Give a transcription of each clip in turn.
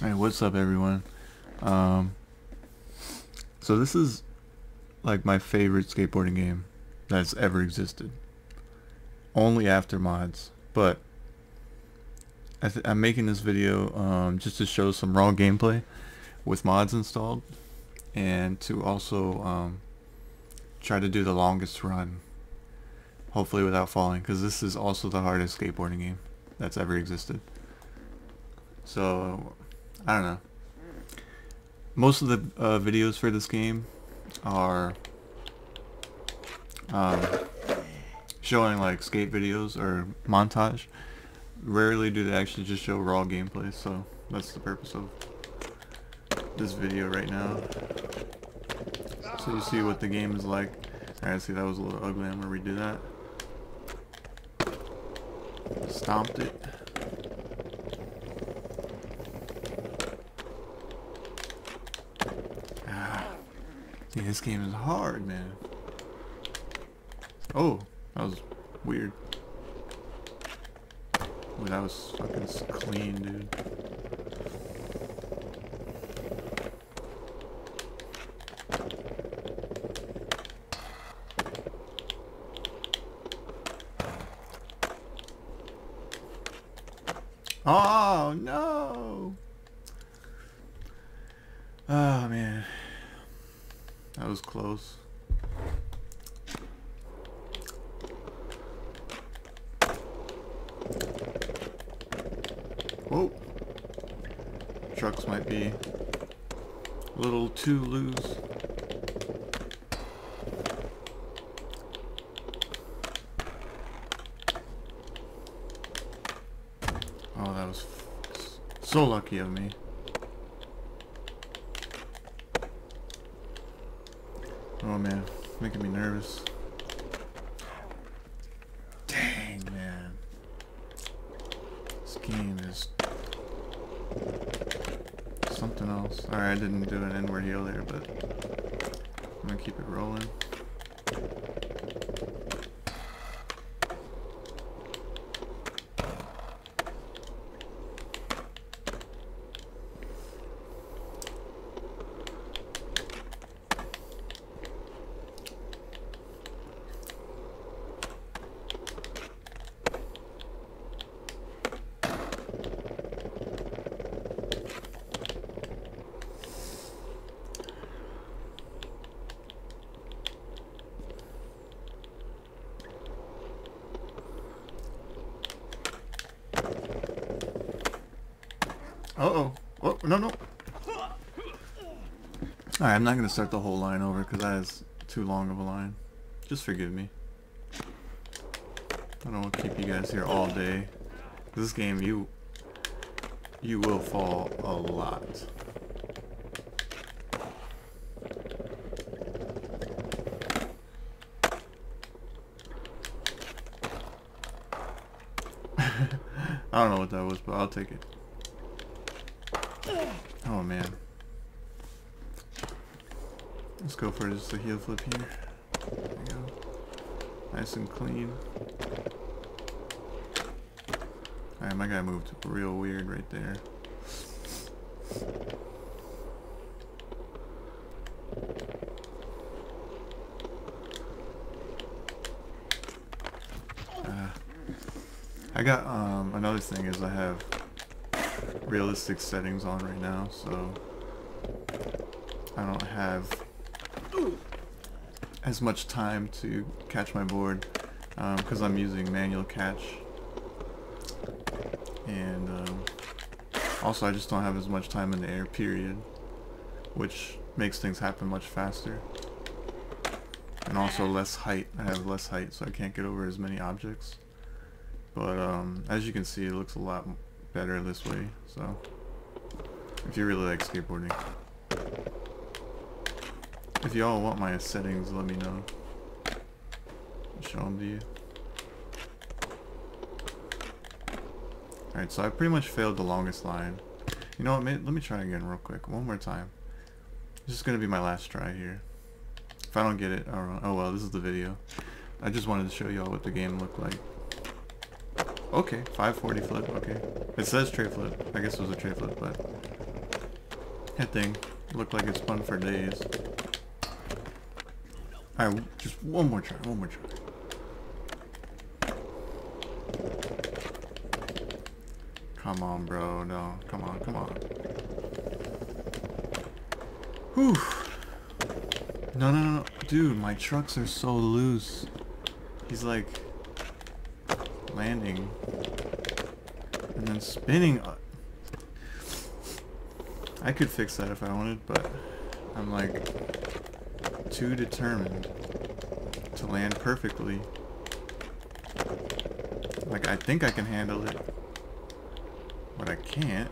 Hey, what's up, everyone? Um, so this is like my favorite skateboarding game that's ever existed. Only after mods, but I I'm making this video um, just to show some raw gameplay with mods installed, and to also um, try to do the longest run, hopefully without falling, because this is also the hardest skateboarding game that's ever existed. So I don't know. Most of the uh, videos for this game are um, showing like skate videos or montage. Rarely do they actually just show raw gameplay, so that's the purpose of this video right now. So you see what the game is like. Alright, see that was a little ugly, I'm gonna redo that. Stomped it. Yeah, this game is hard, man. Oh, that was weird. Ooh, that was fucking clean, dude. Oh, no! Oh, man. That was close. Whoa. Trucks might be a little too loose. Oh, that was so lucky of me. Oh man, making me nervous. Dang man. This game is something else. Alright, I didn't do an inward heel there, but I'm gonna keep it rolling. Uh-oh. Oh, no, no. Alright, I'm not going to start the whole line over because that is too long of a line. Just forgive me. I don't want to keep you guys here all day. This game, you you will fall a lot. I don't know what that was, but I'll take it. Oh man. Let's go for just a heel flip here. There we go. Nice and clean. Alright, my guy moved real weird right there. Uh, I got, um, another thing is I have realistic settings on right now, so I don't have as much time to catch my board because um, I'm using manual catch. And um, also I just don't have as much time in the air period which makes things happen much faster. And also less height. I have less height so I can't get over as many objects. But um, as you can see it looks a lot better this way, so if you really like skateboarding. If y'all want my settings, let me know. I'll show them to you. Alright, so I pretty much failed the longest line. You know what, let me try again real quick, one more time. This is going to be my last try here. If I don't get it, oh well, this is the video. I just wanted to show y'all what the game looked like. Okay, 540 flip, okay. It says tray flip. I guess it was a tray flip, but That thing looked like it's spun for days. Alright, just one more try, one more try. Come on, bro. No, come on, come on. Whew. No, no, no, Dude, my trucks are so loose. He's like landing and then spinning. I could fix that if I wanted, but I'm like too determined to land perfectly. Like I think I can handle it, but I can't.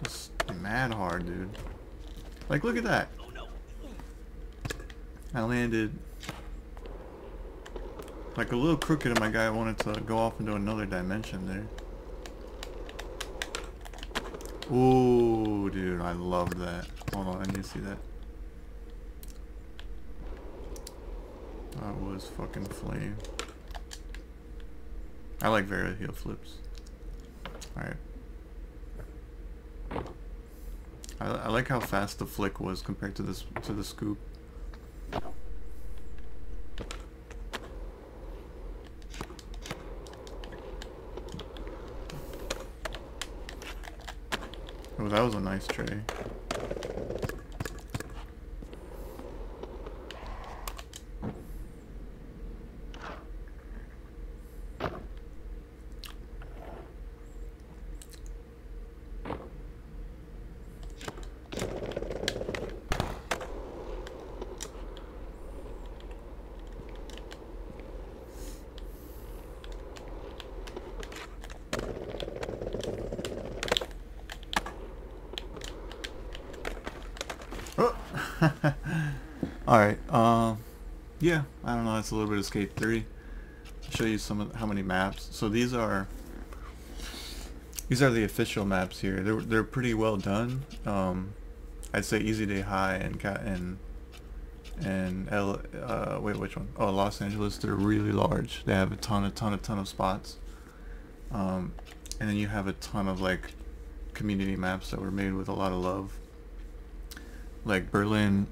It's mad hard, dude. Like look at that. Oh, I landed like a little crooked and my guy wanted to go off into another dimension there. Ooh, dude, I love that. Hold on, I need to see that. That was fucking flame. I like varial heel flips. Alright. I, I like how fast the flick was compared to this to the scoop. Oh, that was a nice tray. Alright, um, yeah, I don't know, that's a little bit of Skate 3. I'll show you some of how many maps. So these are, these are the official maps here. They're, they're pretty well done. Um, I'd say Easy Day High and, and, and L, uh, wait, which one? Oh, Los Angeles, they're really large. They have a ton, a ton, a ton of spots. Um, and then you have a ton of like community maps that were made with a lot of love. Like Berlin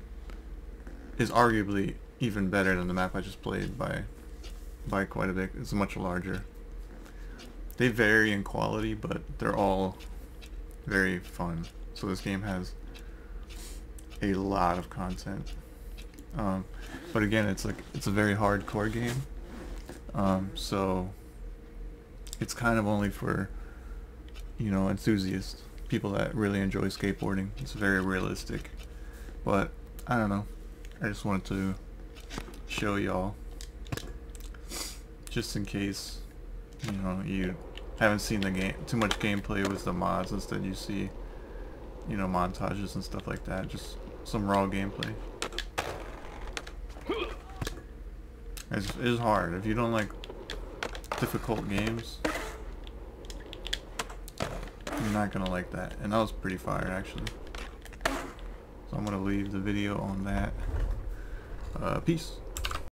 is arguably even better than the map I just played by by quite a bit. It's much larger. They vary in quality, but they're all very fun. So this game has a lot of content. Um, but again, it's like it's a very hardcore game. Um, so it's kind of only for you know enthusiasts, people that really enjoy skateboarding. It's very realistic, but I don't know. I just wanted to show y'all just in case you know you haven't seen the game too much gameplay with the mods instead you see you know montages and stuff like that. Just some raw gameplay. It's, it's hard. If you don't like difficult games you're not gonna like that. And that was pretty fire actually so I'm gonna leave the video on that uh, peace.